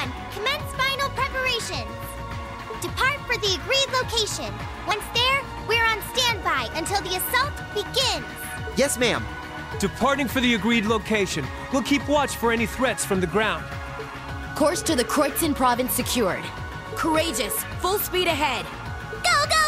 Everyone, commence final preparations. Depart for the agreed location. Once there, we're on standby until the assault begins. Yes, ma'am. Departing for the agreed location. We'll keep watch for any threats from the ground. Course to the Kreuzen province secured. Courageous, full speed ahead. Go, go,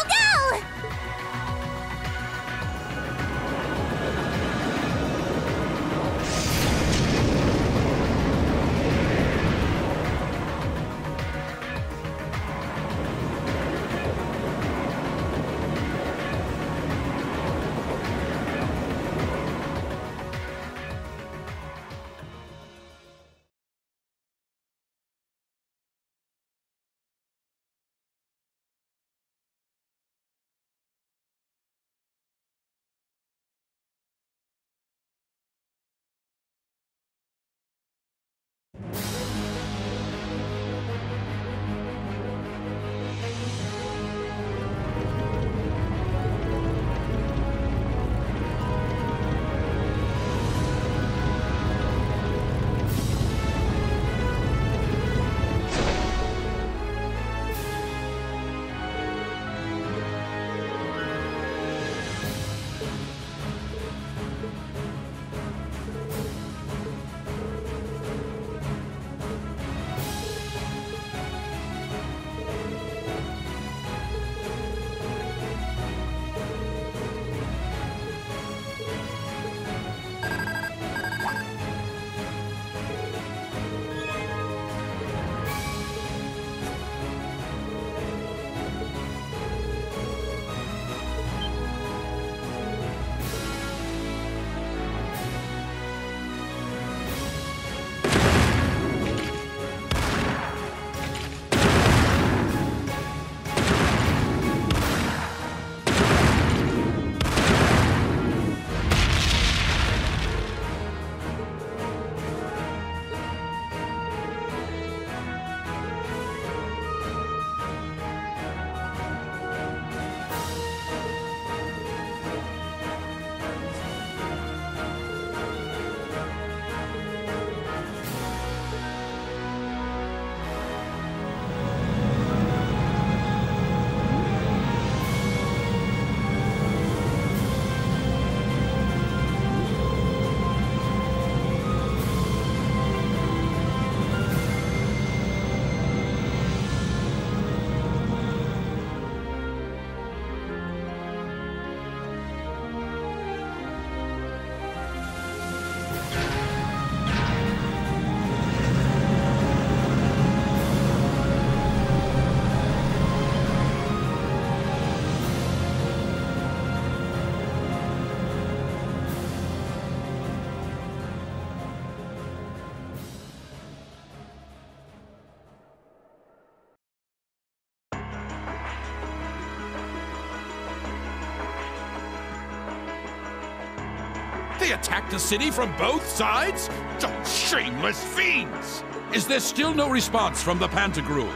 They attacked the city from both sides? Those shameless fiends! Is there still no response from the Pantagruel?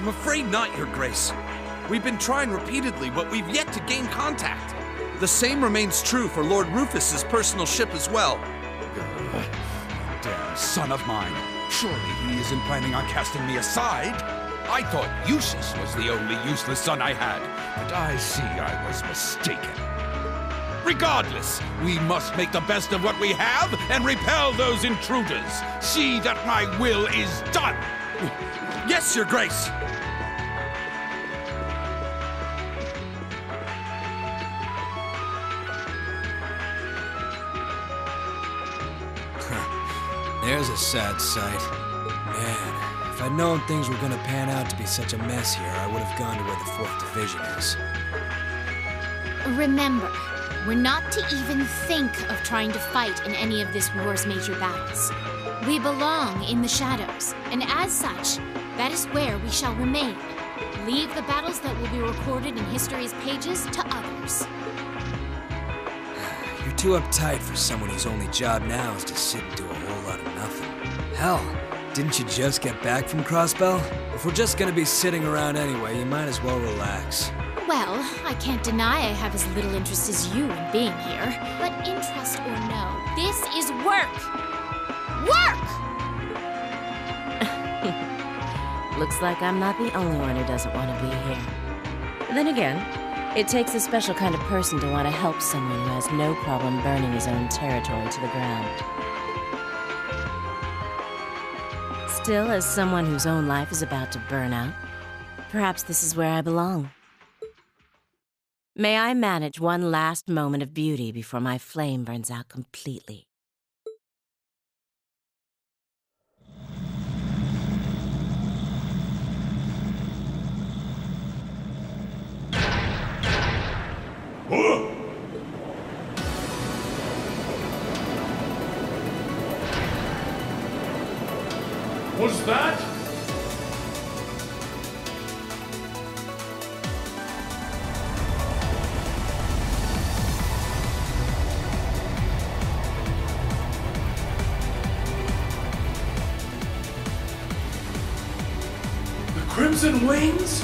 I'm afraid not, Your Grace. We've been trying repeatedly, but we've yet to gain contact. The same remains true for Lord Rufus's personal ship as well. Damn son of mine. Surely he isn't planning on casting me aside. I thought Jusis was the only useless son I had, but I see I was mistaken. Regardless, we must make the best of what we have and repel those intruders. See that my will is done. Yes, Your Grace! There's a sad sight. Man, if I'd known things were gonna pan out to be such a mess here, I would have gone to where the 4th Division is. Remember, we're not to even think of trying to fight in any of this war's major battles. We belong in the shadows, and as such, that is where we shall remain. Leave the battles that will be recorded in history's pages to others. You're too uptight for someone whose only job now is to sit and do a whole lot of nothing. Hell, didn't you just get back from Crossbell? If we're just gonna be sitting around anyway, you might as well relax. Well, I can't deny I have as little interest as you in being here. But interest or no, this is work! Work! Looks like I'm not the only one who doesn't want to be here. Then again, it takes a special kind of person to want to help someone who has no problem burning his own territory to the ground. Still, as someone whose own life is about to burn out, perhaps this is where I belong. May I manage one last moment of beauty before my flame burns out completely. Was that? The Crimson Wings?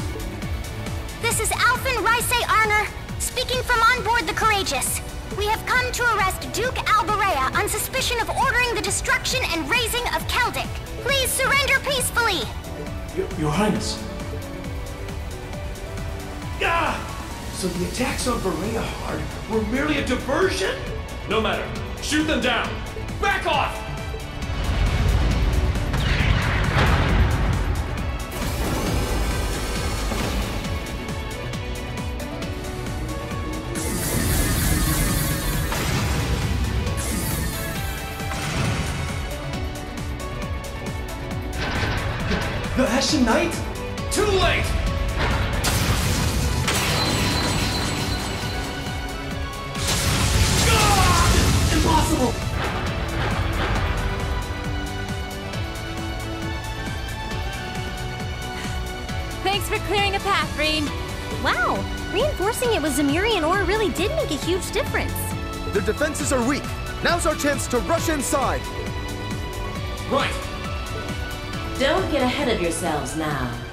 This is Alfin Reise Arnor, speaking from on board the Courageous. We have come to arrest Duke Albarea on suspicion of ordering the destruction and razing of Celdic. Please surrender peacefully. Your, Your Highness. Ah! So the attacks on Bareahard were merely a diversion? No matter. Shoot them down. Back off! The Ashen Knight? Too late! Ah! Impossible! Thanks for clearing a path, Rean. Wow, reinforcing it with Zemurian ore really did make a huge difference. Their defenses are weak. Now's our chance to rush inside. Right! Don't get ahead of yourselves now.